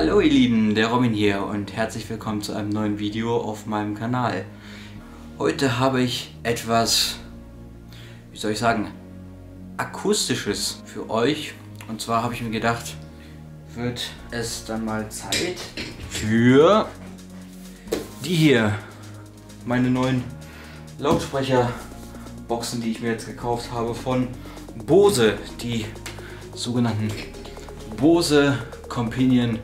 Hallo ihr Lieben, der Robin hier und herzlich willkommen zu einem neuen Video auf meinem Kanal. Heute habe ich etwas, wie soll ich sagen, akustisches für euch. Und zwar habe ich mir gedacht, wird es dann mal Zeit für die hier, meine neuen Lautsprecherboxen, die ich mir jetzt gekauft habe von Bose, die sogenannten Bose Companion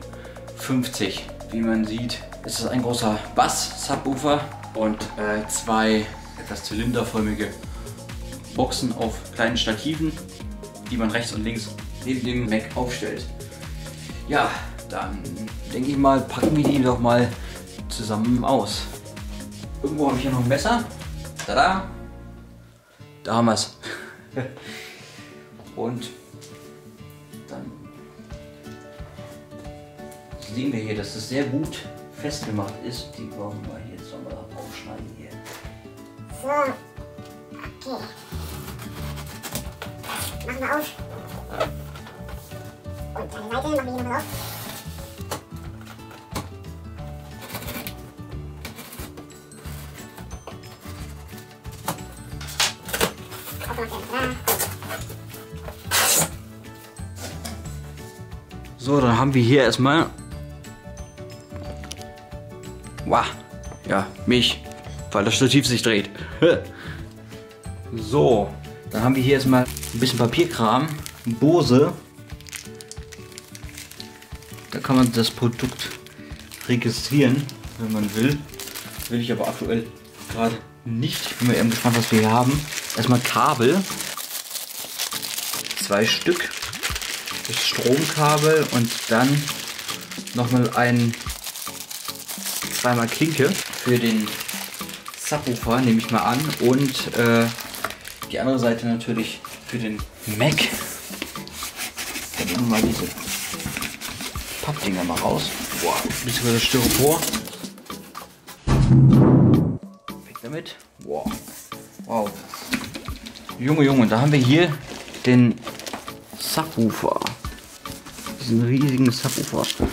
50. Wie man sieht, ist es ein großer Bass-Subwoofer und äh, zwei etwas zylinderförmige Boxen auf kleinen Stativen, die man rechts und links neben dem Mac aufstellt. Ja, dann denke ich mal, packen wir die doch mal zusammen aus. Irgendwo habe ich ja noch ein Messer. Tada! Da haben wir es. und sehen wir hier, dass das sehr gut festgemacht ist. Die brauchen wir hier jetzt nochmal aufschneiden hier. So, okay. Machen wir auf. Und an der Seite machen wir hier nochmal auf. Aufmachen, da. So, dann haben wir hier erstmal. Wow. Ja, mich. Weil das Stativ sich dreht. so, dann haben wir hier erstmal ein bisschen Papierkram. Bose. Da kann man das Produkt registrieren, wenn man will. Will ich aber aktuell gerade nicht. Ich bin mal eben gespannt, was wir hier haben. Erstmal Kabel. Zwei Stück das Stromkabel und dann nochmal ein zweimal Klinke für den Subwoofer, nehme ich mal an. Und äh, die andere Seite natürlich für den Mac. Dann nehmen wir mal diese Pappdinger mal raus. Boah, beziehungsweise Styropor. Weg damit. Wow. Wow. Junge, Junge, da haben wir hier den Subwoofer. Diesen riesigen Subwoofer.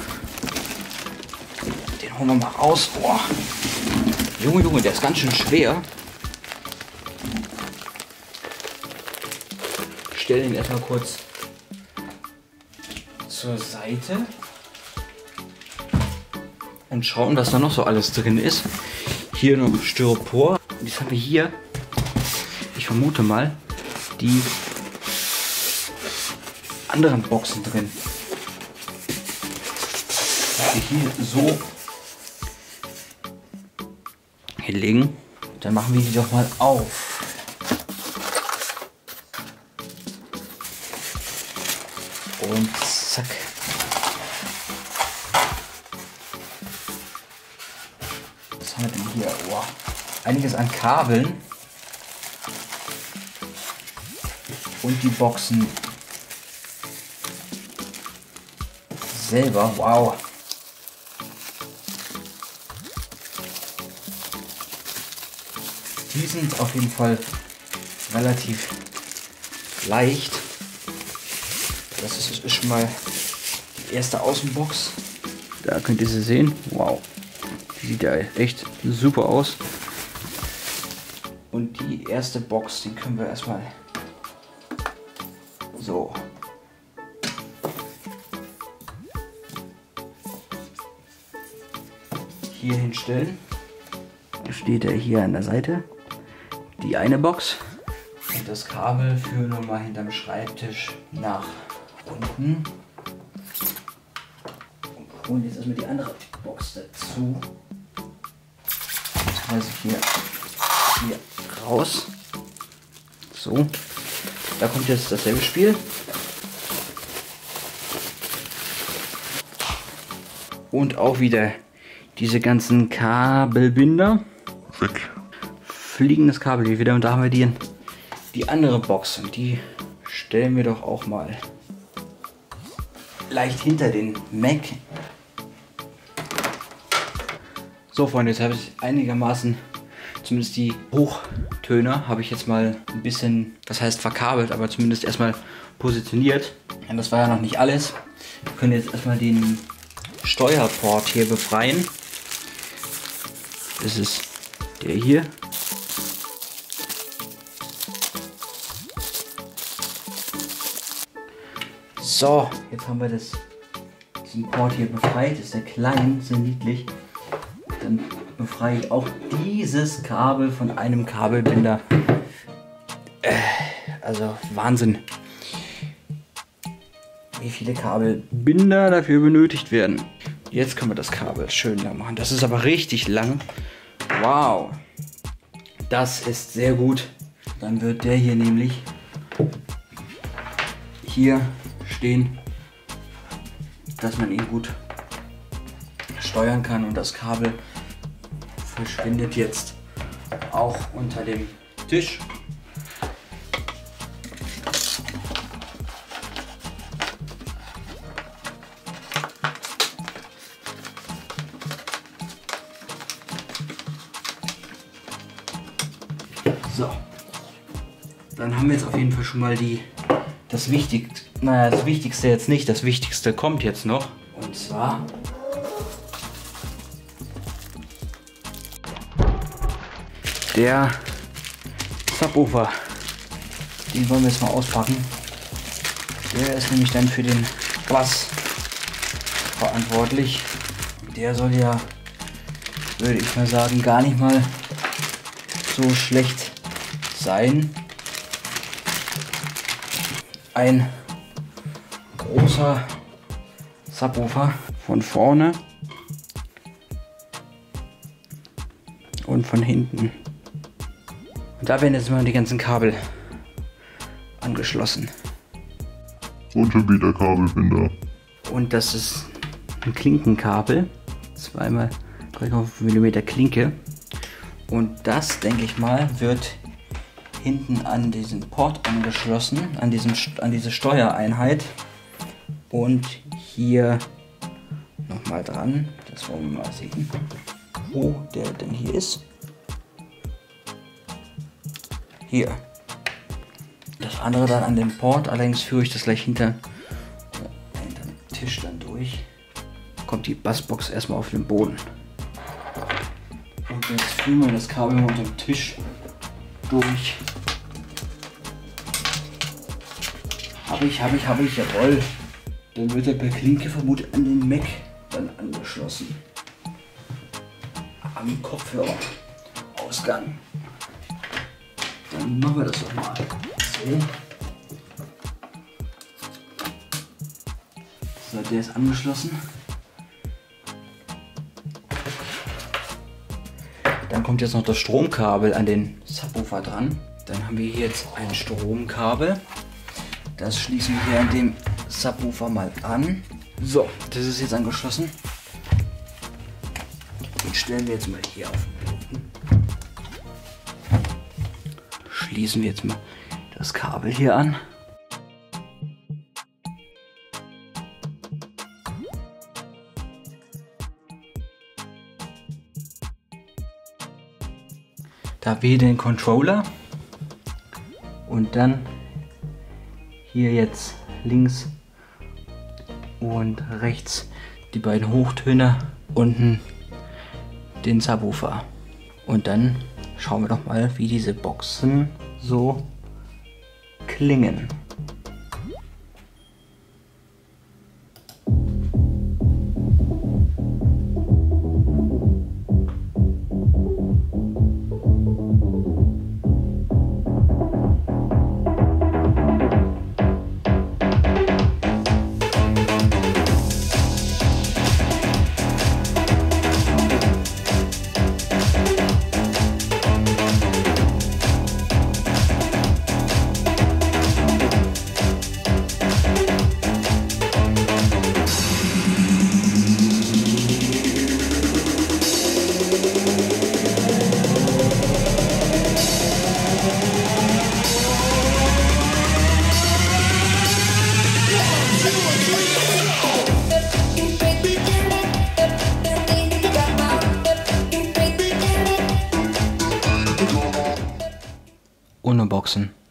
Den holen wir mal raus. Boah. Junge, Junge, der ist ganz schön schwer. Ich stelle ihn erstmal kurz zur Seite. Und schauen, was da noch so alles drin ist. Hier noch Styropor. Jetzt haben wir hier, ich vermute mal, die anderen Boxen drin. Die hier so hinlegen. Dann machen wir die doch mal auf. Und zack. Was haben wir denn hier? Wow. Einiges an Kabeln. Und die Boxen selber. Wow. Die sind auf jeden Fall relativ leicht. Das ist, ist schon mal die erste Außenbox. Da könnt ihr sie sehen. Wow. Die sieht ja echt super aus. Und die erste Box, die können wir erstmal so hier hinstellen. Steht er hier an der Seite. Die eine Box. Und das Kabel führen wir mal hinterm Schreibtisch nach unten. Und holen jetzt erstmal die andere Box dazu. Das heißt hier, hier raus. So. Da kommt jetzt dasselbe Spiel. Und auch wieder diese ganzen Kabelbinder. Weg. Fliegendes Kabel hier wieder. Und da haben wir die, die andere Box. Und die stellen wir doch auch mal leicht hinter den Mac. So Freunde, jetzt habe ich einigermaßen, zumindest die Hochtöner, habe ich jetzt mal ein bisschen, was heißt verkabelt, aber zumindest erstmal positioniert. Und das war ja noch nicht alles. Wir können jetzt erstmal den Steuerport hier befreien. Das ist der hier. So, jetzt haben wir das, Port hier befreit. Ist der klein, sehr niedlich. Dann befreie ich auch dieses Kabel von einem Kabelbinder. Äh, also Wahnsinn. Wie viele Kabelbinder dafür benötigt werden. Jetzt können wir das Kabel schön lang machen. Das ist aber richtig lang. Wow. Das ist sehr gut. Dann wird der hier nämlich hier stehen, dass man ihn gut steuern kann und das Kabel verschwindet jetzt auch unter dem Tisch. So. Dann haben wir jetzt auf jeden Fall schon mal die das Wichtigste. Naja, das Wichtigste jetzt nicht. Das Wichtigste kommt jetzt noch. Und zwar. Der Subwoofer. Den wollen wir jetzt mal auspacken. Der ist nämlich dann für den Bass verantwortlich. Der soll ja, würde ich mal sagen, gar nicht mal so schlecht sein. Ein großer Subwoofer von vorne und von hinten. Und da werden jetzt immer die ganzen Kabel angeschlossen. Und schon wieder Kabelbinder. Und das ist ein Klinkenkabel. Zweimal 3,5 mm Klinke. Und das, denke ich mal, wird hinten an diesen Port angeschlossen, an, diesem, an diese Steuereinheit. Und hier nochmal dran. Das wollen wir mal sehen, wo der denn hier ist. Hier. Das andere dann an den Port, allerdings führe ich das gleich hinter, hinter dem Tisch dann durch. Kommt die Bassbox erstmal auf den Boden. Und jetzt führen wir das Kabel unter dem Tisch durch. Habe ich, habe ich, habe ich, jawohl. Dann wird er per Klinke vermutlich an den Mac dann angeschlossen. Am Kopfhörer. Ausgang. Dann machen wir das doch mal. So. So, der ist angeschlossen. Dann kommt jetzt noch das Stromkabel an den Subwoofer dran. Dann haben wir hier jetzt ein Stromkabel. Das schließen wir hier an dem Subwoofer mal an. So, das ist jetzt angeschlossen. Den stellen wir jetzt mal hier auf den Boden. Schließen wir jetzt mal das Kabel hier an. Da wir den Controller und dann hier jetzt links und rechts die beiden Hochtöner, unten den Subwoofer. Und dann schauen wir doch mal, wie diese Boxen so klingen. Boxen.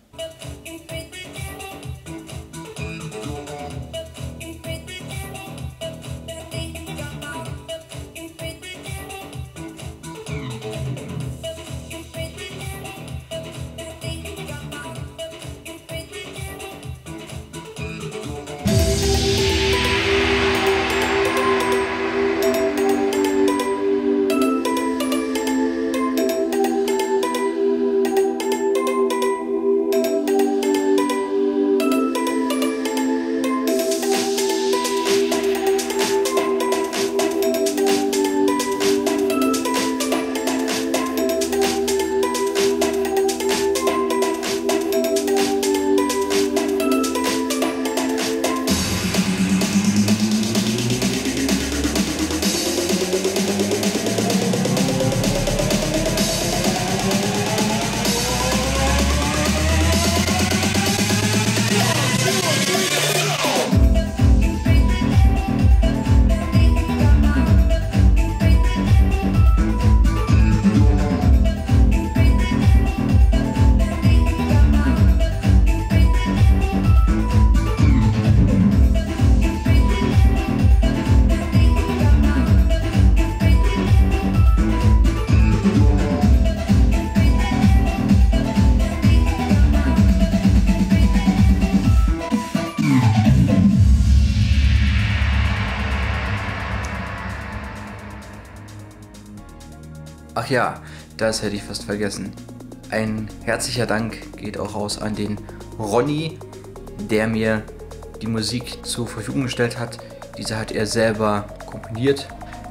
Ja, das hätte ich fast vergessen. Ein herzlicher Dank geht auch raus an den Ronny, der mir die Musik zur Verfügung gestellt hat. Diese hat er selber komponiert,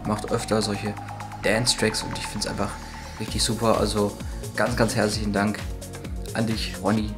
macht öfter solche Dance-Tracks und ich finde es einfach richtig super. Also ganz, ganz herzlichen Dank an dich, Ronny.